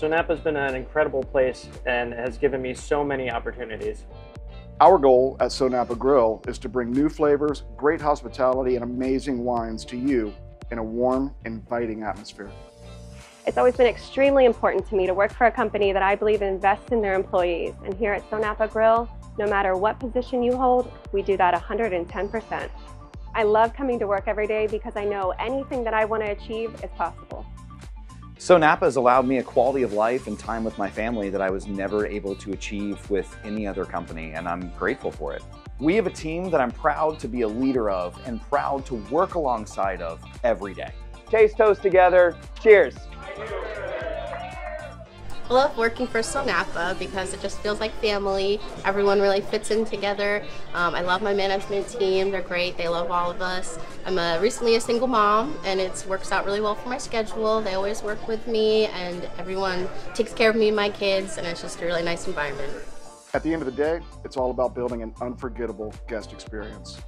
SoNapa's been an incredible place and has given me so many opportunities. Our goal at SoNapa Grille is to bring new flavors, great hospitality, and amazing wines to you in a warm, inviting atmosphere. It's always been extremely important to me to work for a company that I believe invests in their employees. And here at SoNapa Grille, no matter what position you hold, we do that 110%. I love coming to work every day because I know anything that I want to achieve is possible. SoNapa has allowed me a quality of life and time with my family that I was never able to achieve with any other company, and I'm grateful for it. We have a team that I'm proud to be a leader of and proud to work alongside of every day. Taste toast together. Cheers. I love working for SoNapa because it just feels like family. Everyone really fits in together. Um, I love my management team. They're great. They love all of us. I'm a, recently a single mom and it works out really well for my schedule. They always work with me and everyone takes care of me and my kids and it's just a really nice environment. At the end of the day, it's all about building an unforgettable guest experience.